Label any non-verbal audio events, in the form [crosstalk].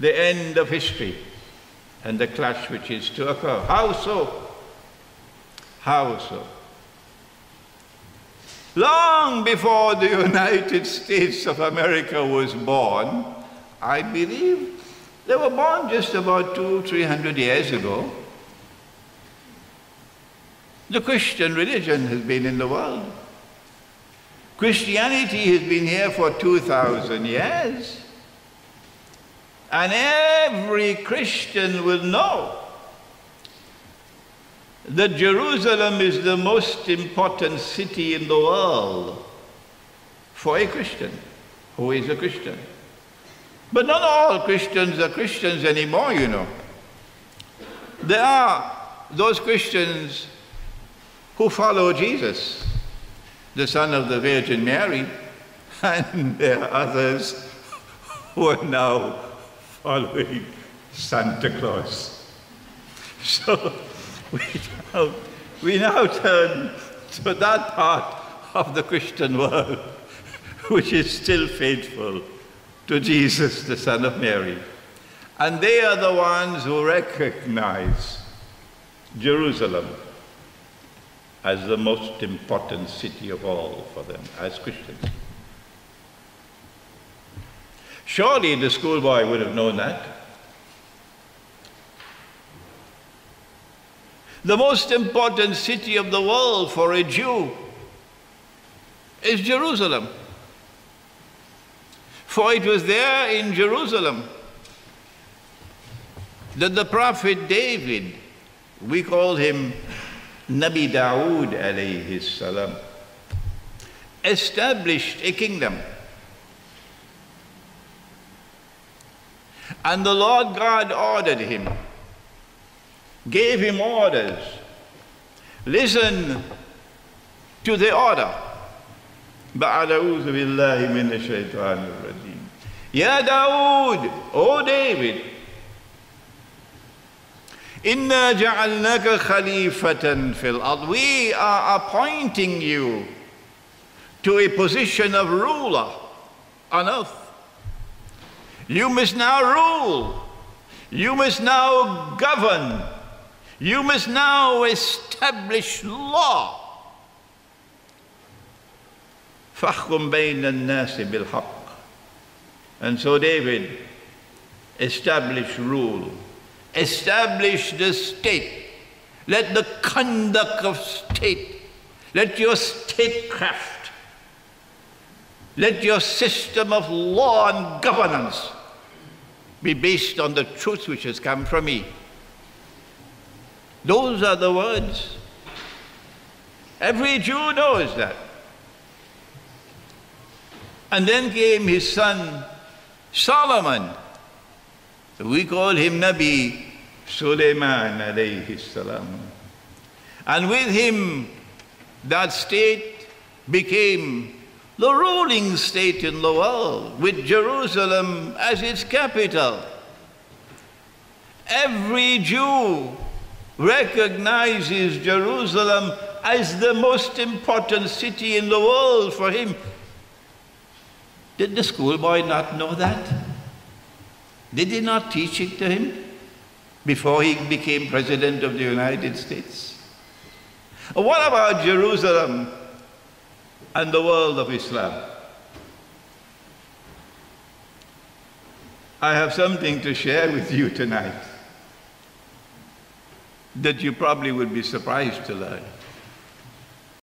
the end of history and the clash which is to occur. How so? How so? Long before the United States of America was born, I believe they were born just about two, three hundred years ago. The Christian religion has been in the world. Christianity has been here for 2,000 years. And every Christian will know that Jerusalem is the most important city in the world for a Christian who is a Christian. But not all Christians are Christians anymore, you know. There are those Christians who follow Jesus, the son of the Virgin Mary, [laughs] and there are others who are now following Santa Claus. So we now, we now turn to that part of the Christian world which is still faithful to Jesus, the Son of Mary. And they are the ones who recognize Jerusalem as the most important city of all for them as Christians. Surely the schoolboy would have known that. The most important city of the world for a Jew is Jerusalem. For it was there in Jerusalem that the prophet David, we call him Nabi Dawood alayhi salam, established a kingdom. And the Lord God ordered him gave him orders. Listen to the order. بعد أعوذ بالله من الشيطان الرجيم يا داود O David إنا جعلناك خليفة في الأرض We are appointing you to a position of ruler on earth. You must now rule. You must now govern. You must now establish law. فَحْكُمْ بَيْنَ النَّاسِ بِالْحَقِّ And so David established rule, establish the state. Let the conduct of state, let your statecraft, let your system of law and governance be based on the truth which has come from me. Those are the words. Every Jew knows that. And then came his son Solomon. So We call him Nabi Suleiman alayhi salam. And with him, that state became the ruling state in the world, with Jerusalem as its capital. Every Jew recognizes Jerusalem as the most important city in the world for him. Did the schoolboy not know that? Did he not teach it to him before he became President of the United States? What about Jerusalem and the world of Islam? I have something to share with you tonight that you probably would be surprised to learn.